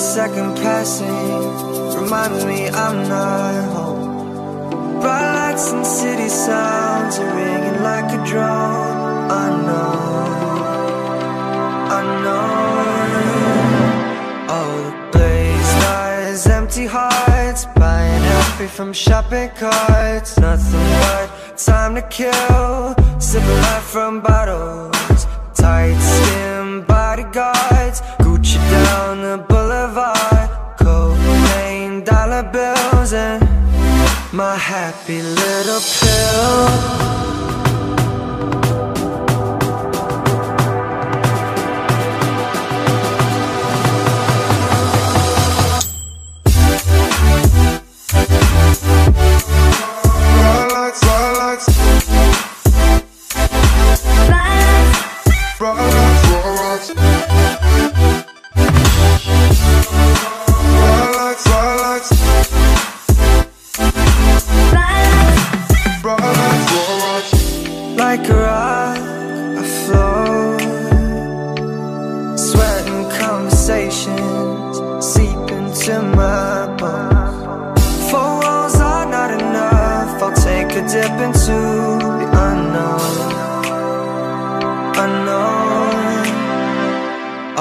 second passing Reminds me I'm not home. Bright lights and city sounds hearts Buying happy from shopping carts. Nothing but time to kill. Sipping life from bottles. Tight skin bodyguards. Gucci down the boulevard. Cocaine dollar bills And my happy little pill like a rock I float. Sweating conversations seep into my bones. Four walls are not enough I'll take a dip into the unknown. Unknown.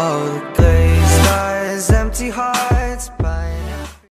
All the glazed eyes, empty heart.